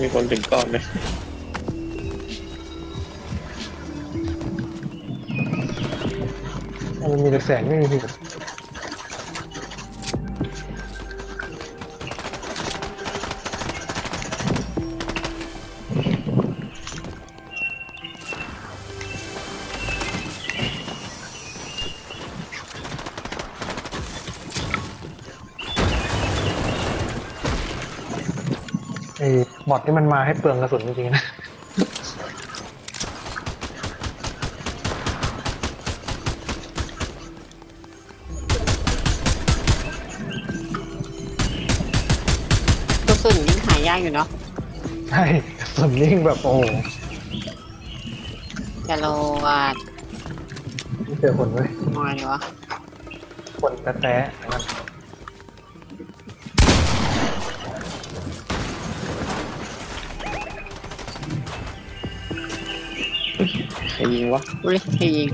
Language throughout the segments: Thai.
มีคนถึงก่อนไหมมันมีแต่แสงไม่มีหิน บอทที่มันมาให้เปลืองกระสุนจริงๆนะกระสุนยิ่งหายากอยู่เนาะใช่กระสุนนิ่งแบบโอ้โหแต่เราว่าไม่เจอคนเลยมอยเลยวะคนแท้ๆอย่างนั้นใครยิงวะอุ้ยใครยิง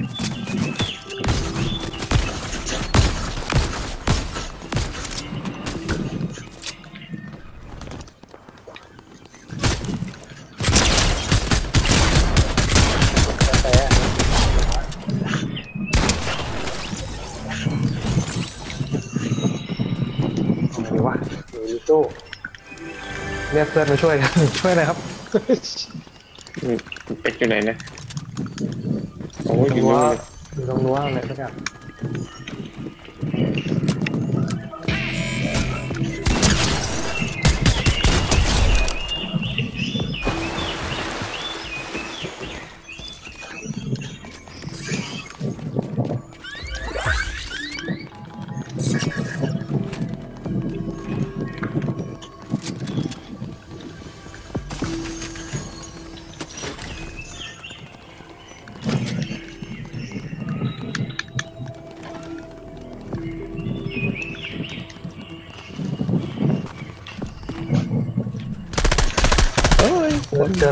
แท้ๆทำไงดีวะหรือลิโต้เรียกเพื่อนมาช่วยกันช่วยหน่อยครับอืมเป็ดอยู่ไหนนะ โอ้ยตอรงยู่รั้วนู่นเลยอยู่ตรงรั้วอะไรสักอย่าง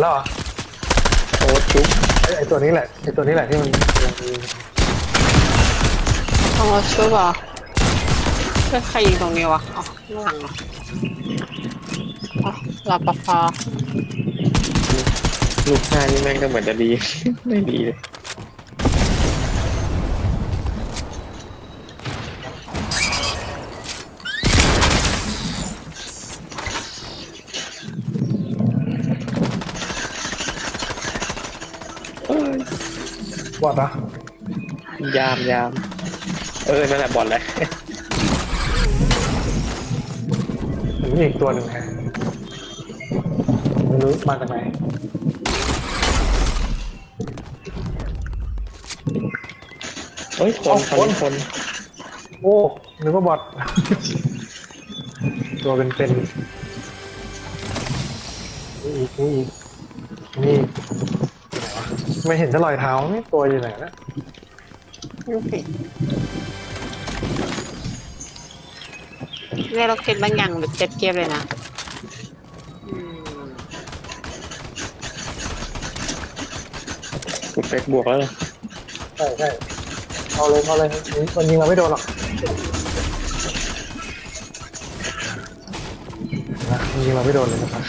แล้วเหรอโอ้ชุบไอ้ไอตัวนี้แหละไอตัวนี้แหละที่มันยังมีต้องมาช่วยป่ะเพื่อใครยิงตรงนี้วะอ๋อข้างหลังเหรออ๋อรอปภลูกชายนี่แม่งก็เหมือนจะดี ไม่ดีเลย อดนะยามยามเออ นั่นแหละบอลแหละมันมีอีกตัวหนึ่งฮะไม่รู้มาจากไหนเฮ้ย คนคน คน โอ้นึกว่าบอดตัวเป็นเป็นนี่อีกนี่อีกนี่อีก ไหนวะไม่เห็นจะรอยเท้านี่ตัวอยู่ไหนนะยูผิดเรียกเราเก็ตบางอย่างแบบเจ็บเก็บเลยนะอืมคุณเป็กบวกแล้วเหรอใช่ใช่เอาเลยเอาเลยมันยิงเราไม่โดนหรอกนะมันยิงเราไม่โดนเลยนะครับ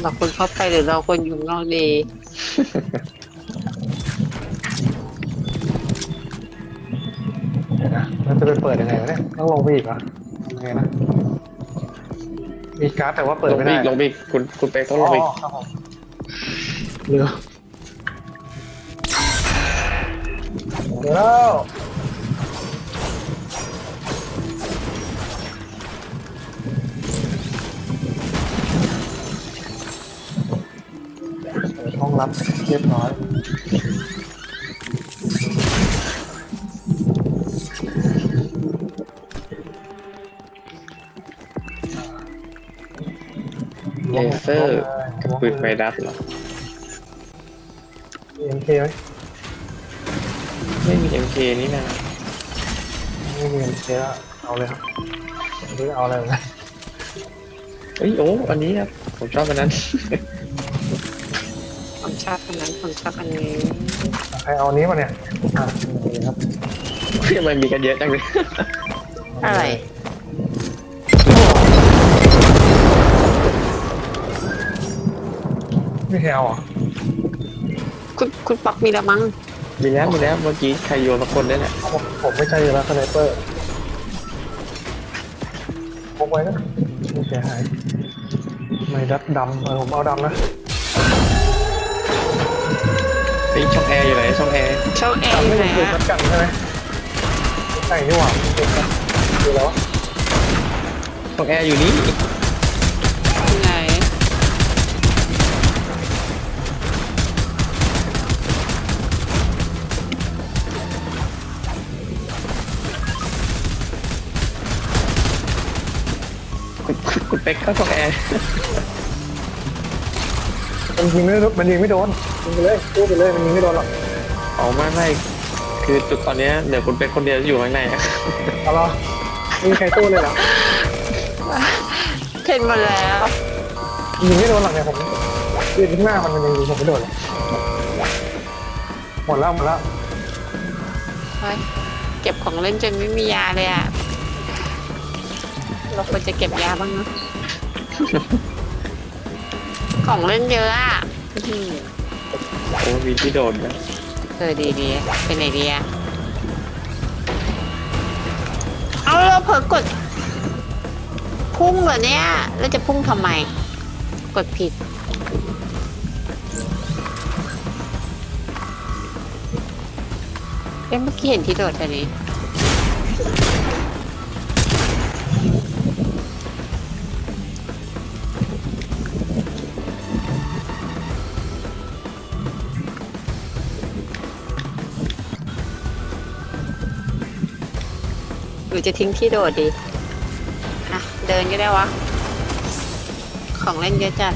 เราคนเข้าไปหรือเราคนอยู่ข้างนอกดีเดี๋ยวนะมันจะไปเปิดยังไงวะเนี่ย ต้องลงไปอีกเหรอทำยังไงนะ มีการ์ดแต่ว่าเปิดลงไม่ไปได้อีกลงไปอีกคุณคุณเป็กต้องลอ๋งอไปอีกครับผมเรือเดี๋ยวแล้ว รับเรียบร้อยเลเซอร์กับปืนไฟดับเหรอมี MK ไหมไม่มี MK นี่นะไม่มี MK แล้วเอาเลยครับหรือเอาอะไรนะเฮ้ยโอ้อันนี้ครับผมชอบอันนั้นผม ชอบอันนั้นผมชอบอันนี้ใครเอาอันนี้มาเนี่ยอะนี่ครับทำไมมีกันเยอะจังเลยอะไรไม่แถวเหรอคุณคุณปักมีละมั้งมีแล้วมีแล้วเมื่อกี้ใครโยนมาคนได้แหละผมผมไม่ใช่อยู่แล้วสไนเปอร์พกไว้นะไม่เสียหายไม่ดัดดำเออผมเอาดำนะ ไอ้ยช่องแอร์อยู่ไหนช่องแอร์ช่องแอร์อยู่ไหนไม่อะชัดกันใช่ไหมใช่นี่หว่าเป็นกันดูแล้วช่องแอร์อยู่นี่ไหนคุณคุณคุณเป๊กเข้าช่องแอร์ มันยิงไม่มันยิงไม่โดนยิงไปเลยพูดไปเลยมันยิงไม่โดนหรอกอ๋อไม่ไม่คือจุดตอนเนี้ยเดี๋ยวคุณเป๊กคนเดียวอยู่ข้างในอะเอาเหรอไม่มีใครสู้เลยเหรอเห็นหมดแล้ว ยิงไม่โดนหรอกเนี่ยผมยืนข้างหน้ามันมันยังยิงผมไม่โดนเลยหมดแล้วหมดแล้วเฮ้ยเก็บของเล่นจนไม่มียาเลยอะเราควรจะเก็บยาบ้างนะ ของเล่นเยอะอะอื้อหือโอ้มีที่โดนนะเออดีดีเป็นไหนดีอะเอาเราเผลอกด พุ่งเหรอเนี่ยแล้วจะพุ่งทำไม กดผิด เอ๊ะเมื่อกี้เห็นที่โดดอันนี้ รือจะทิ้งที่โดดดี อะ เดินก็ได้วะ ของเล่นเยอะจัด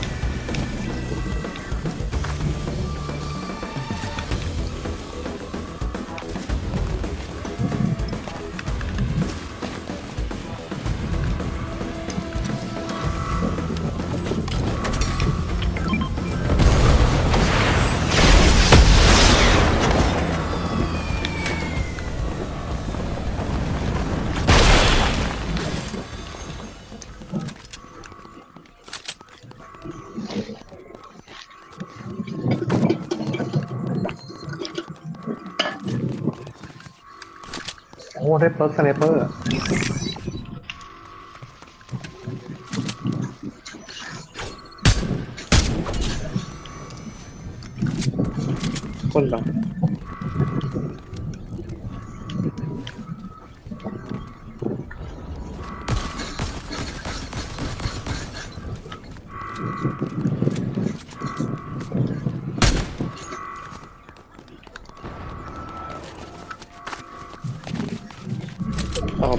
ได้เปิร์กสไนเปอร์คนเหรอ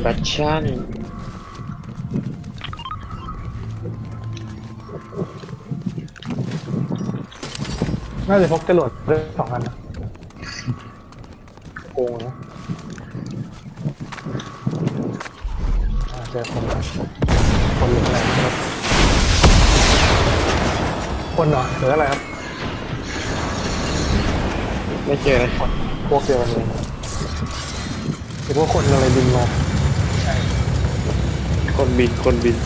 บทชั่นน่าจะพกจรวดด้วยสองอันนะโกงนะอ่าเจอคนแล้วคนหรืออะไรครับคนเหรอหรืออะไรครับไม่เจอเลยพวกเดียวกันเลยคิดว่าคนอะไรบินมา คนบินคนบิน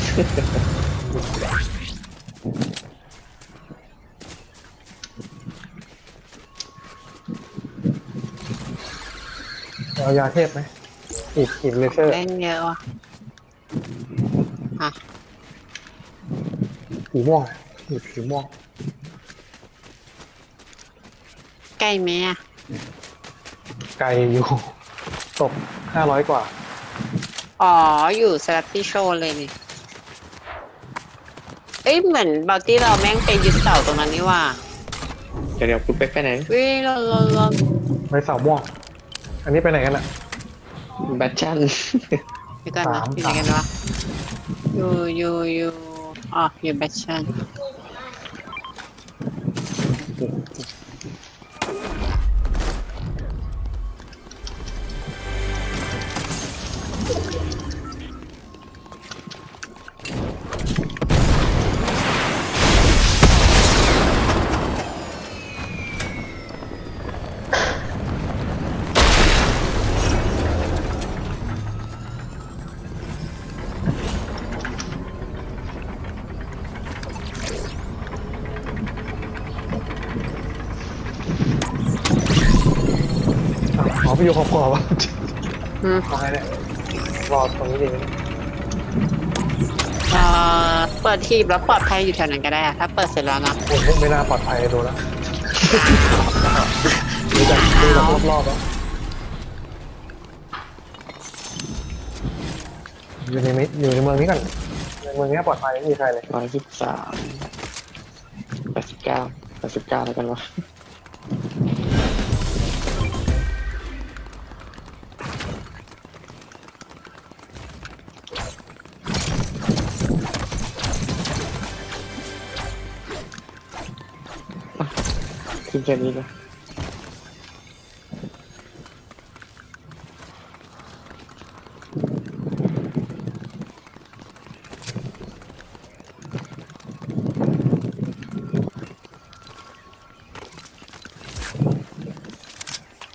เอายาเทพไหมอีกอีกเลเซอร์เล่นเยอะว่ะอะสีม่วงอีกสีม่วงใกล้ไหมอะไกลอยู่ตกห้าร้อยกว่า อ๋อ อยู่สลับที่โชว์เลยนี่ เอ้ยเหมือนบาลตี้เราแม่งไปยึดเสาตรงนั้นนี่ว่าเดี๋ยวเดี๋ยวคุณเป๊กไปไหนวิลนลนลนไปเสาม่วง อันนี้ไปไหนกันอะ แบทชั่นเดี๋ยวก่อนนะสาม อยู่ไหนกันวะอยู่อยู่อยู่อ๋ออยู่แบทชัน ไปอยู่ขอบขอบวะอืมเอาไงเนี่ยรอตรงนี้ดีไหมเอ่อเปิดทีบแล้วปลอดภัยอยู่แถวนั้นก็ได้อะถ้าเปิดเสร็จแล้วนะโอ้ยไม่น่าปลอดภัยดูแล้วดูจากดูจากรอบๆแล้วอยู่ในมิอยู่ในเมืองนี้ก่อนในเมืองนี้ปลอดภัยไม่มีใครเลย ร้อยสิบสามแปดสิบเก้าแปดสิบเก้าแล้วกันวะ ค่นี้นะ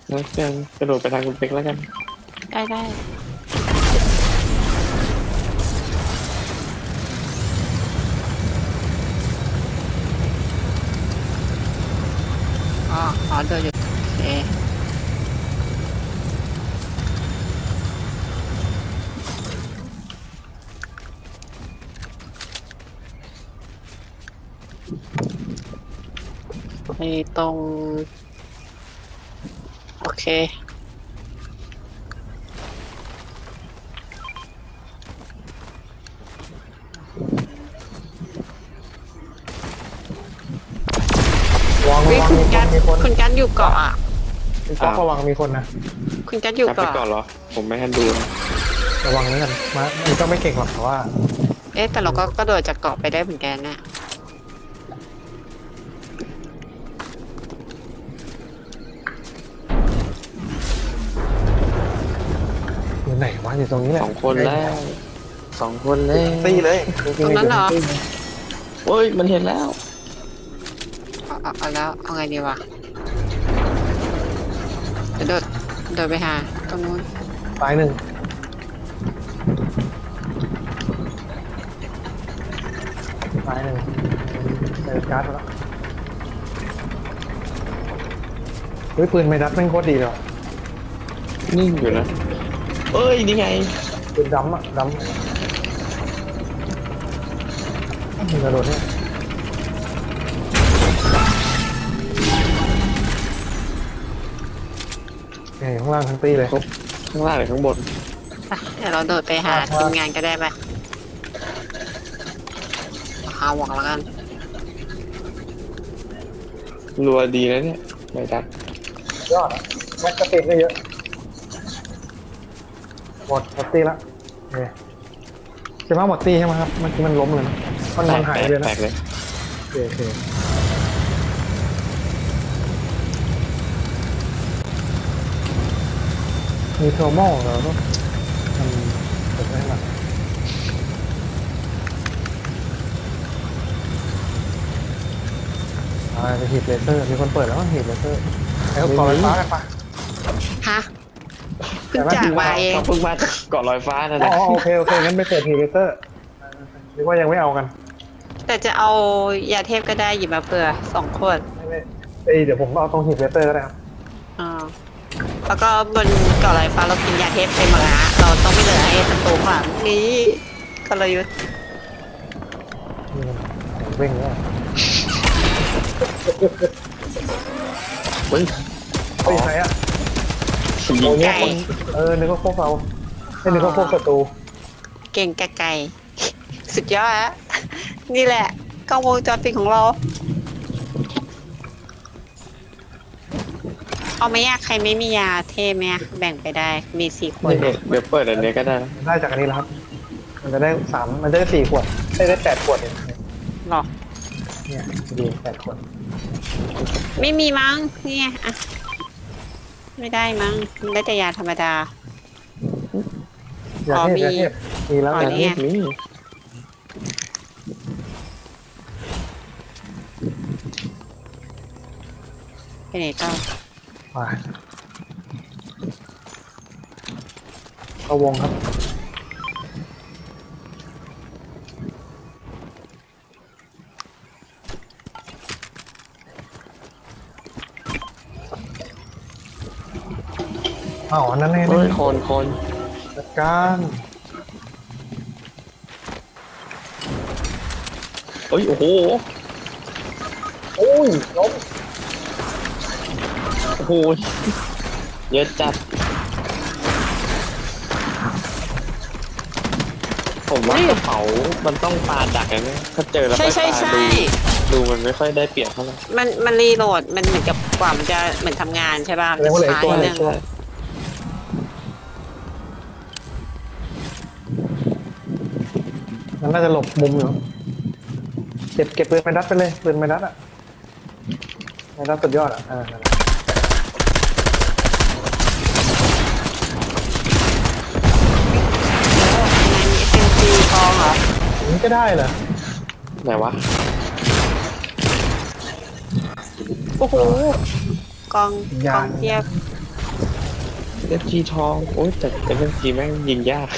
แล้วยังกระโดดไปทางคุณเป็กแล้วกัน ได้ได้ อ๋ออ๋ออยู่โอเคไปตรง โอเค ระวัง วิ ระวังคุณมีคกันนมีคน คุณกันอยู่เกาะอะมีคนระวังมีคนนะ คุณกันอยู่กลับไปเกาะ ก่อนเหรอ ผมไม่ทันดูนะระวังนี่กันมามันก็ไม่เก่งหรอกแต่ว่า เอ๊ะแต่เราก็กระโดดจากเกาะไปได้เหมือนกันนะอยู่ไหนวะอยู่ตรงนี้แหละสองคนแล้วสองคนแล้วตีเลยจตรงนั้นเหรอโอ้ย มันเห็นแล้ว เอาเอาเอาแล้วเอาไงดีวะกระโดดโดดไปหาตรงนู้นตายหนึ่งตายหนึ่งเจอการ์ดมาแล้วเฮ้ยปืนไม่ดัดแม่งโคตรดีเลยว่ะนิ่งอยู่นะ เอ้ย นี่ไง ปืนดำอะดำมันกระโดดเนี่ย ข้างล่างทั้งตีเลยข้างล่างหรือข้างบนไปเดี๋ยวเราโดดไปหาครับทีมงานก็ได้ไปหาหวังแล้วกันรัวดีนะเนี่ยไม่ดักยอดอะแม็กกาตินก็เยอะหมดหมดตีละเนี่ยใช่ไหมหมดตีใช่ไหมครับมันมันล้มเลยนะมันแตมันกหายแตกเลยนะแตกเลยโอเคโอเค มีเทอร์โมเหรอก็ทำเปิดได้หรออ่าไปหีบเลเซอร์ มีคนเปิดแล้วมั้งหีบเลเซอร์ไอ้ก่อไฟฟ้ากันปะฮะเพิ่งจากมาเองเขาเพิ่งมาจากเกาะลอยฟ้านั่นแหอ๋ละอโอเคโอเคงั้นไปเปิดหีบเลเซอร์นึกว่ายังไม่เอากัน แต่จะเอายาเทพก็ได้หยิบมาเผื่อสองขวดไม่ไม่เอ้ยเดี๋ยวผมเอาตรงหีบเลเซอร์ก็ได้ครับอ่า แล้วก็บนเกาะลอยฟ้าเรากินยาเทพไปหมดแล้วนะเราต้องไม่เหลือให้ศัตรูข้างหลังนี่กลยุทธ์นี่มันของเร่งเนี่ยเฮ้ยเฮ้ยใครอะยิโอ้งยเนี่ยไก่คนเออนึกว่าพวกเราไม่นึกว่าพวกศัตรูเก่งกะไก่สุดยอดอะนี่แหละกล้องวงจรปิดของเรา เอาไหมอะใครไม่มียาเทพไหมอะแบ่งไปได้มีสี่คนเดี๋ยวเดี๋ยวเปิดอันนี้ก็ได้นะได้จากอันนี้แล้วครับ มันจะได้สามมันจะได้สี่ขวดได้ได้แปดขวดเองหรอเนี่ยดีแปดขวดไม่มีมั้งนี่ไงอะไม่ได้มั้งได้แต่ยาธรรมดา อย่าอ๋อเทพมีอย่าเทพมีแล้วอ๋ออันนี่นี้ไงมีไปไหนต่อ มาเข้าวงครับ อ้าวอันนั้นไงเฮ้ยคนคนจัดการเฮ้ย โอ้โห โอ้ยล้ม โอ้โหเยอะจัด ผมว่ากระเป๋ามันต้องปาดักอย่างนี้ถ้าเจอแล้วใช่ไม่ใช่ปาใช่ ดูดูมันไม่ค่อยได้เปรียบเท่าไหร่ มันมันรีโหลดมันเหมือนกับกว่ามันจะเหมือนทำงานใช่ป่ะแสดงว่าเหลืออีกตัวช้าหนินึ่ดงนึงมันน่าจะหลบมุมอยู่เก็บเก็บปืนไม้ดัดไปเลยปืนไม้ดัดอะไม้ดัดสุดยอดอะอ่านั่นแหละ นี้ก็ได้เหรอ ไหนวะ โอ้โห กองกองเทียบเอฟจีทอง โอ้ยแต่เอฟจีแม่งยิงยาก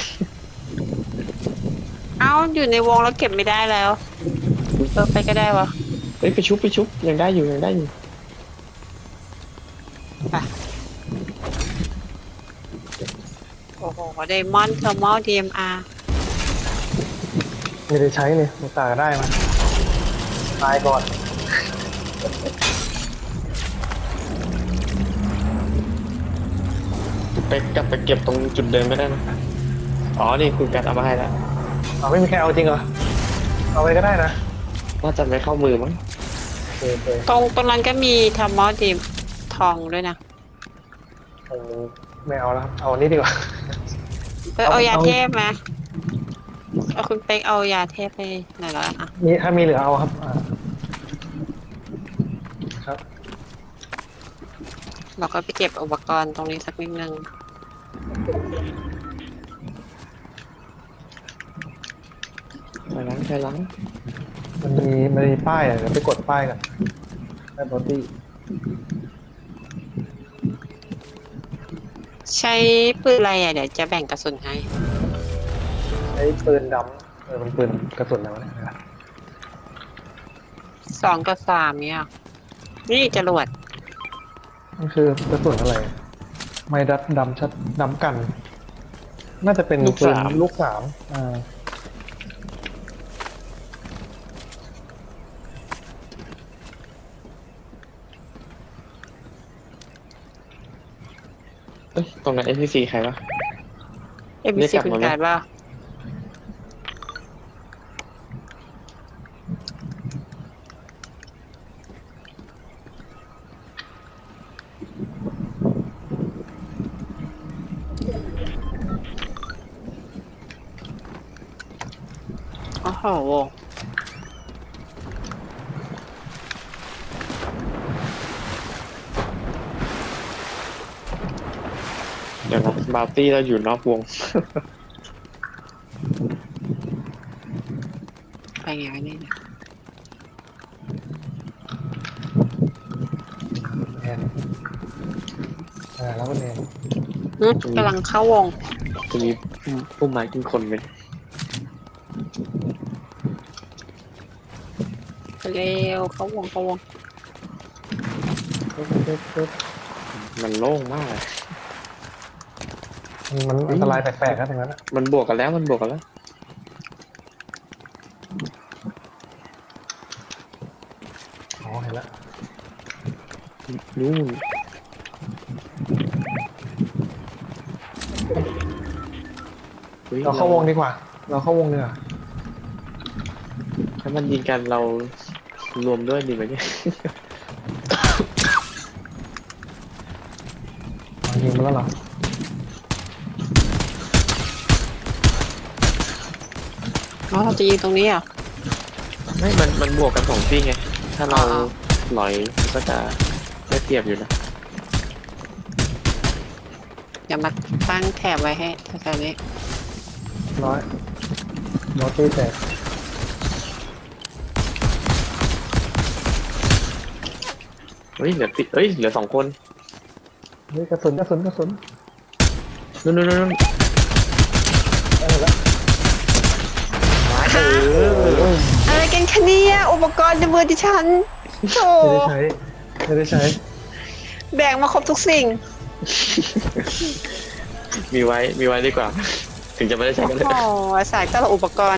เอ้าอยู่ในวงแล้วเก็บไม่ได้แล้วเออไปก็ได้วะ เฮ้ยไปชุบไปชุบยังได้อยู่ยังได้อยู่โอ้โห diamond thermal DMR ไม่ได้ใช้เลยอุตส่าห์ได้มาตายก่อน ไปกลับไปเก็บตรงจุดเดิมก็ได้นะอ๋อ นี่คุณการเอามาให้แล้วเอาไม่มีใครเอาจริงเหรอ เอาไปก็ได้นะว่าจะไม่เข้ามือมั้งโอเคโอเคตรงตรงนั้นก็มีเทอร์มอลดีทองด้วยนะเออไม่เอาแล้วครับเอาอันนี้ดีกว่าเออเอาเอายาเอาเทพมา เอาคุณเป๊กเอายาเทพไปหน่อยแล้วกันอะมีถ้ามีเหลือเอาครับอ่าครับเราก็ไปเก็บอุปกรณ์ตรงนี้สักนิดนึงใช่ล้างใช่ล้างมันมีมันมีป้ายอะเดี๋ยวไปกดป้ายกันได้บอดี้ใช้ปืนอะไรอะเดี๋ยวจะแบ่งกระสุนให้ ใช้ปืนดำเออมันปืนกระสุนอะไรวะเนี่ยสองกับสามเนี่ย นี่จรวดมันคือกระสุนอะไร ไม่ดัดดำชัดดำกัน น่าจะเป็นปืนลูกสามอ่าเอ้ยตรงนั้นเอฟซีใครวะ เอ็มเรียกซีกลับคุณมาไหม การว่า โอ้โห เดี๋ยวนะบาวตี้เราอยู่นอกวง ไปไงวะเนี่ยแอนอ่าแล้วก็แอนหึกำลังเข้าวง จะมีผู้ไม้กินคนไหมเร็วเข้าวงเข้าวงมันโล่งมากอะมัน มันอันตรายแปลกๆนะตรงนั้นอะมันบวกกันแล้วมันบวกกันแล้ว อ๋อเห็นแล้วนู่นฮ้ยเราเข้าวงดีกว่า เราเข้าวงดีกว่าถ้ามันยิงกันเรารวมด้วยดีไหมเนี่ยเอายิงมาแล้วเหรอ อ๋อเราจะยิงตรงนี้เหรอะ ไม่ มัน มันบวกกันสองที่ไง ถ้าเราอ่าหลอยมันก็จะได้เปรียบอยู่นะอย่ามาตั้งแถบไว้ให้แถวๆนี้ร้อยบอตี้แตกเฮ้ย เหลือติเฮ้ย เหลือสองคน เฮ้ยกระสุนกระสุนกระสุนนู่นนู่นนู่น ได้หมดแล้ว เอออะไรกันคะเนี่ยอุปกรณ์ในมือดิฉันโธ่ไม่ได้ใช้ไม่ได้ใช้ แบ่งมาครบทุกสิ่ง มีไว้มีไว้ดีกว่า ถึงจะไม่ได้ใช้กันเลย โอ้โหสายก็อุปกรณ์